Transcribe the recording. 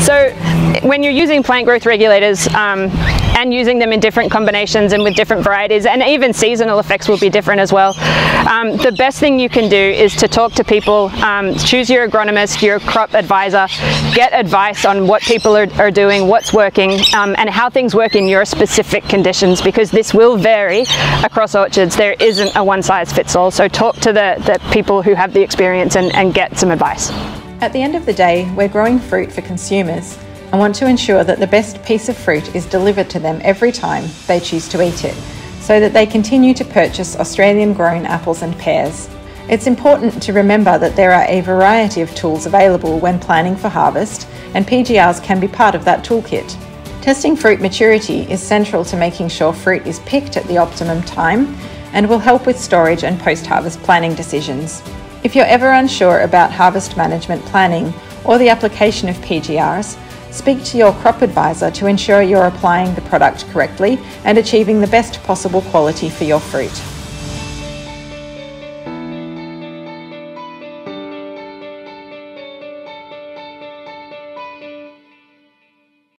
So when you're using plant growth regulators um, and using them in different combinations and with different varieties and even seasonal effects will be different as well, um, the best thing you can do is to talk to people, um, choose your agronomist, your crop advisor, get advice on what people are, are doing, what's working um, and how things work in your specific conditions because this will vary across orchards. There isn't a one size fits all. So talk to the, the people who have the experience and, and get some advice. At the end of the day, we're growing fruit for consumers and want to ensure that the best piece of fruit is delivered to them every time they choose to eat it, so that they continue to purchase Australian grown apples and pears. It's important to remember that there are a variety of tools available when planning for harvest, and PGRs can be part of that toolkit. Testing fruit maturity is central to making sure fruit is picked at the optimum time and will help with storage and post harvest planning decisions. If you're ever unsure about harvest management planning or the application of PGRs, speak to your crop advisor to ensure you're applying the product correctly and achieving the best possible quality for your fruit.